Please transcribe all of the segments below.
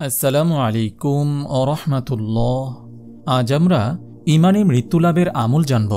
আসসালামু আলাইকুম রহমাতুল্লাহ। আজ আমরা ইমানে মৃত্যু লাভের আমল জানব।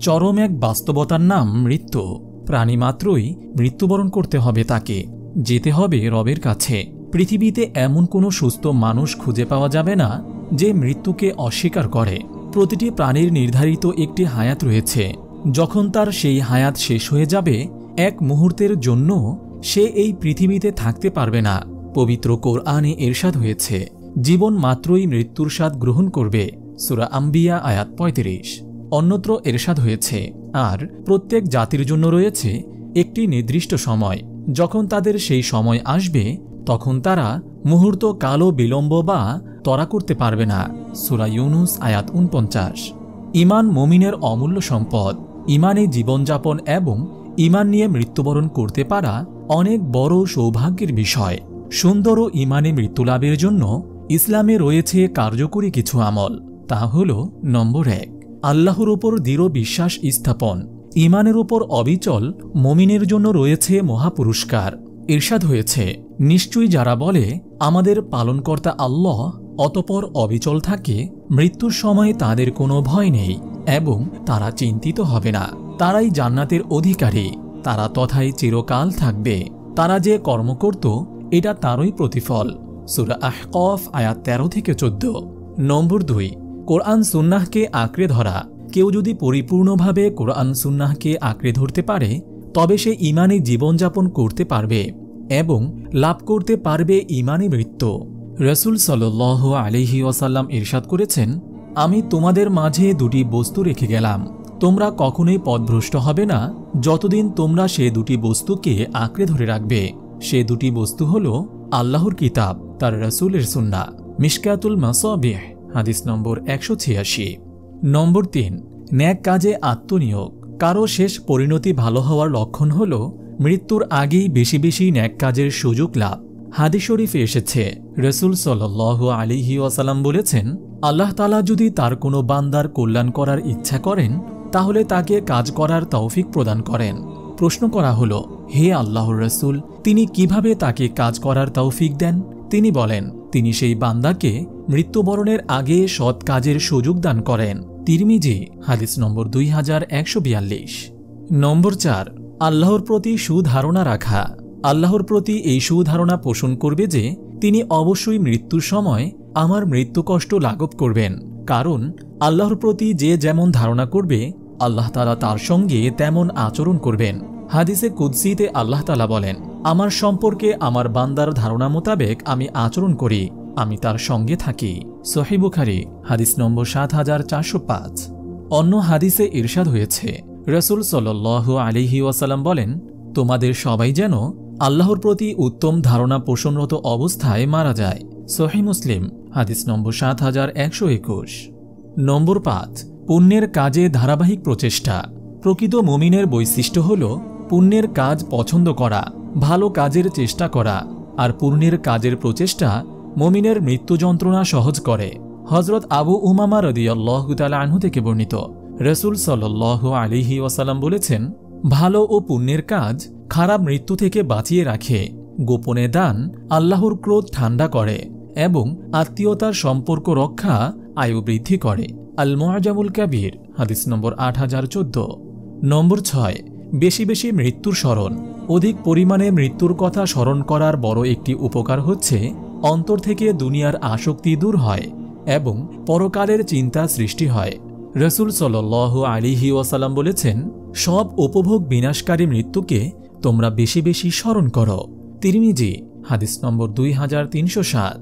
চরম এক বাস্তবতার নাম মৃত্যু। প্রাণী মাত্রই মৃত্যুবরণ করতে হবে তাকে। যেতে হবে রবের কাছে। পৃথিবীতে এমন কোনো সুস্থ মানুষ খুঁজে পাওয়া যাবে না যে মৃত্যুকে অস্বীকার করে। প্রতিটি প্রাণীর নির্ধারিত একটি হায়াত রয়েছে। যখন তার সেই হায়াত শেষ হয়ে যাবে, এক মুহূর্তের জন্য সে এই পৃথিবীতে থাকতে পারবে না। পবিত্র কোরআনে এরশাদ হয়েছে। জীবন মাত্রই মৃত্যুর স্বাদ গ্রহণ করবে, সুরা আম্বিয়া, আয়াত পঁয়ত্রিশ। অন্যত্র এরশাদ হয়েছে, আর প্রত্যেক জাতির জন্য রয়েছে একটি নির্দিষ্ট সময়। যখন তাদের সেই সময় আসবে, তখন তারা মুহূর্ত কালো বিলম্ব বা তরা করতে পারবে না। সুরা ইউনুস, আয়াত উনপঞ্চাশ। ইমান মমিনের অমূল্য সম্পদ। ইমানে জীবনযাপন এবং ইমান নিয়ে মৃত্যুবরণ করতে পারা অনেক বড় সৌভাগ্যের বিষয়। সুন্দর ও ইমানে মৃত্যুলাভের জন্য ইসলামে রয়েছে কার্যকরী কিছু আমল। তা হল, নম্বর এক, আল্লাহর ওপর দৃঢ় বিশ্বাস স্থাপন। ইমানের ওপর অবিচল মমিনের জন্য রয়েছে মহাপুরস্কার। ঈর্ষাদ হয়েছে, নিশ্চয়ই যারা বলে, আমাদের পালনকর্তা আল্লাহ, অতপর অবিচল থাকে, মৃত্যুর সময় তাদের কোনো ভয় নেই এবং তারা চিন্তিত হবে না। তারাই জান্নাতের অধিকারী। তারা তথায় চিরকাল থাকবে। তারা যে কর্ম করত এটা তারই প্রতিফল। সুরা আহকফ, আয়াত তেরো থেকে চোদ্দ। নম্বর দুই, কোরআন সুন্নাহকে আঁকড়ে ধরা। কেউ যদি পরিপূর্ণভাবে কোরআন সুন্নাহকে আঁকড়ে ধরতে পারে, তবে সে ইমানে জীবনযাপন করতে পারবে এবং লাভ করতে পারবে ইমানে মৃত্যু। রসুল সাল আলিহি ওয়াসাল্লাম ইরশাদ করেছেন, আমি তোমাদের মাঝে দুটি বস্তু রেখে গেলাম। তোমরা কখনোই পথভ্রষ্ট হবে না, যতদিন তোমরা সে দুটি বস্তুকে আঁকড়ে ধরে রাখবে। সে দুটি বস্তু হল আল্লাহর কিতাব, তার রসুলের সুন্না মিসকাতুল মাসবিহ, হাদিস নম্বর একশো ছিয়াশি। নম্বর তিন, ন্যাক কাজে আত্মনিয়োগ। কারও শেষ পরিণতি ভালো হওয়ার লক্ষণ হল মৃত্যুর আগেই বেশি বেশি ন্যাক কাজের সুযোগ লাভ। হাদি শরীফে এসেছে, রসুল সাল আলিহি ওয়াসালাম বলেছেন, আল্লাহ তালা যদি তার কোনো বান্দার কল্যাণ করার ইচ্ছা করেন, তাহলে তাকে কাজ করার তৌফিক প্রদান করেন। প্রশ্ন করা হল, হে আল্লাহর রসুল, তিনি কীভাবে তাকে কাজ করার তৌফিক দেন? তিনি বলেন, তিনি সেই বান্দাকে মৃত্যুবরণের আগে সৎ কাজের সুযোগ দান করেন। তিরমিজি, হাদিস নম্বর দুই হাজার একশো বিয়াল্লিশ। নম্বর চার, আল্লাহর প্রতি সুধারণা রাখা। আল্লাহর প্রতি এই সুধারণা পোষণ করবে যে, তিনি অবশ্যই মৃত্যুর সময় আমার মৃত্যু কষ্ট লাঘব করবেন। কারণ, আল্লাহর প্রতি যে যেমন ধারণা করবে আল্লাহ তালা তার সঙ্গে তেমন আচরণ করবেন। হাদিসে কুদ্সিতে আল্লাহ তালা বলেন, আমার সম্পর্কে আমার বান্দার ধারণা মোতাবেক আমি আচরণ করি, আমি তার সঙ্গে থাকি। সহিবুখারি হাদিস নম্বর সাত হাজার চারশো পাঁচ। অন্য হাদিসে ইরশাদ হয়েছে, রসুল সাল আলিহি ওয়াসাল্লাম বলেন, তোমাদের সবাই যেন আল্লাহর প্রতি উত্তম ধারণা পোষণরত অবস্থায় মারা যায়। সহি মুসলিম, হাদিস নম্বর সাত হাজার একশো একুশ। নম্বর পাঁচ পুণ্যের কাজে ধারাবাহিক প্রচেষ্টা। প্রকৃত মমিনের বৈশিষ্ট্য হল পুণ্যের কাজ পছন্দ করা, ভালো কাজের চেষ্টা করা, আর পুণ্যের কাজের প্রচেষ্টা মমিনের মৃত্যু যন্ত্রণা সহজ করে। হজরত আবু উমামা রদিয়াল্লাহতালা আনহু থেকে বর্ণিত রসুল সাল আলিহি ওয়াসাল্লাম বলেছেন, ভালো ও পুণ্যের কাজ খারাপ মৃত্যু থেকে বাঁচিয়ে রাখে। গোপনে দান আল্লাহর ক্রোধ ঠান্ডা করে এবং আত্মীয়তার সম্পর্ক রক্ষা আয়ু বৃদ্ধি করে। আল মোয়াজামুল কাবির, হাদিস নম্বর আট হাজার চোদ্দ। নম্বর ছয়, বেশি বেশি মৃত্যুর স্মরণ। অধিক পরিমাণে মৃত্যুর কথা স্মরণ করার বড় একটি উপকার হচ্ছে, অন্তর থেকে দুনিয়ার আসক্তি দূর হয় এবং পরকালের চিন্তা সৃষ্টি হয়। রসুল সাল আলিহি ওয়াসাল্লাম বলেছেন, সব উপভোগ বিনাশকারী মৃত্যুকে তোমরা বেশি বেশি স্মরণ করো। তিরমিজি, হাদিস নম্বর দুই হাজার তিনশো সাত।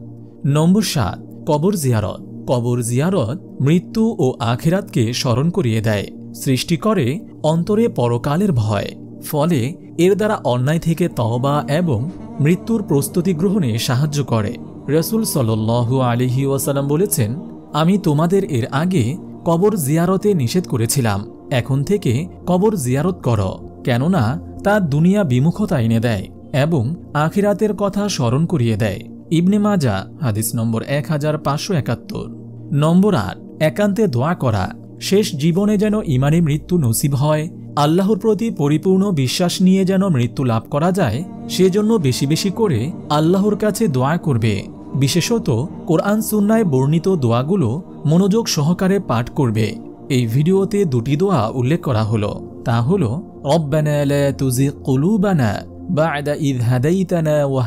নম্বর সাত, কবর জিয়ারত। কবর জিয়ারত মৃত্যু ও আখেরাতকে স্মরণ করিয়ে দেয়। সৃষ্টি করে অন্তরে পরকালের ভয়। ফলে এর দ্বারা অন্যায় থেকে তহবা এবং মৃত্যুর প্রস্তুতি গ্রহণে সাহায্য করে। রসুল সাল্লু আলিহি ওয়াসালাম বলেছেন, আমি তোমাদের এর আগে কবর জিয়ারতে নিষেধ করেছিলাম। এখন থেকে কবর জিয়ারত কর, কেননা তা দুনিয়া বিমুখতা এনে দেয় এবং আখিরাতের কথা স্মরণ করিয়ে দেয়। ইবনে মাজা হাদিস নম্বর এক হাজার পাঁচশো একাত্তর। নম্বর আট, একান্তে দোয়া করা, শেষ জীবনে যেন ইমানে মৃত্যু নসিব হয়, আল্লাহর প্রতি পরিপূর্ণ বিশ্বাস নিয়ে যেন মৃত্যু লাভ করা যায়, সেজন্য বেশি বেশি করে আল্লাহর কাছে দোয়া করবে। বিশেষত কোরআন সুন্নায় বর্ণিত দোয়াগুলো মনোযোগ সহকারে পাঠ করবে। এই ভিডিওতে দুটি দোয়া উল্লেখ করা হলো। তা হল, রব্বানা লা তুজিগ কুলুবানা বা'দা ইয হাদাইতানা ওয়া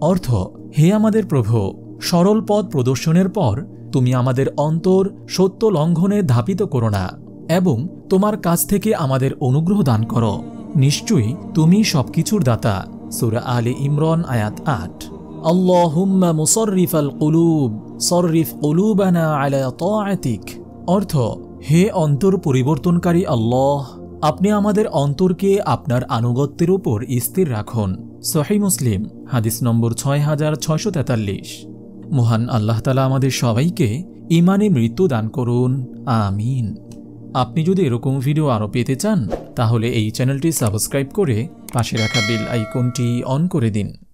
অর্থ, হে আমাদের প্রভু, সরল পথ প্রদর্শনের পর তুমি আমাদের অন্তর সত্য লঙ্ঘনে ধাপিত করো না, এবং তোমার কাছ থেকে আমাদের অনুগ্রহ দান করো। নিশ্চয়ই তুমি সবকিছুর দাতা, সুরা আলী ইমরান আয়াত আট। সররিফ কুলুবানা আলা তাআতিক। অর্থ, হে অন্তর পরিবর্তনকারী আল্লাহ আপনি আমাদের অন্তরকে আপনার আনুগত্যের উপর স্থির রাখুন। সহি মুসলিম, হাদিস নম্বর ছয় হাজার ছয়শো তেতাল্লিশ। মহান আল্লাহতালা আমাদের সবাইকে ইমানে মৃত্যু দান করুন। আমিন। আপনি যদি এরকম ভিডিও আরও পেতে চান, তাহলে এই চ্যানেলটি সাবস্ক্রাইব করে পাশে রাখা বেল আইকনটি অন করে দিন।